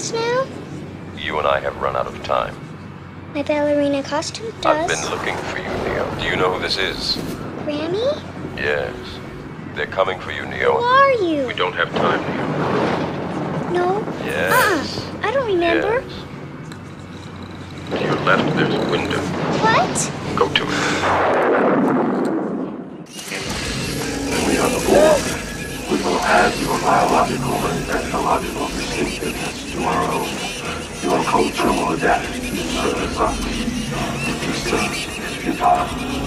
friends now? You and I have run out of time. My ballerina costume does. I've been looking for you, Neo. Do you know who this is? Grammy? Yes. They're coming for you, Neo. Who Neo. are you? We don't have time, Neo. No. Yes. Uh-uh. I don't remember. Yes. To your left, there's a window. What? Go to it. We are the Borg. We will add your biological and technological distinctiveness to our own. Your culture will adapt to serve us. Serve is futile.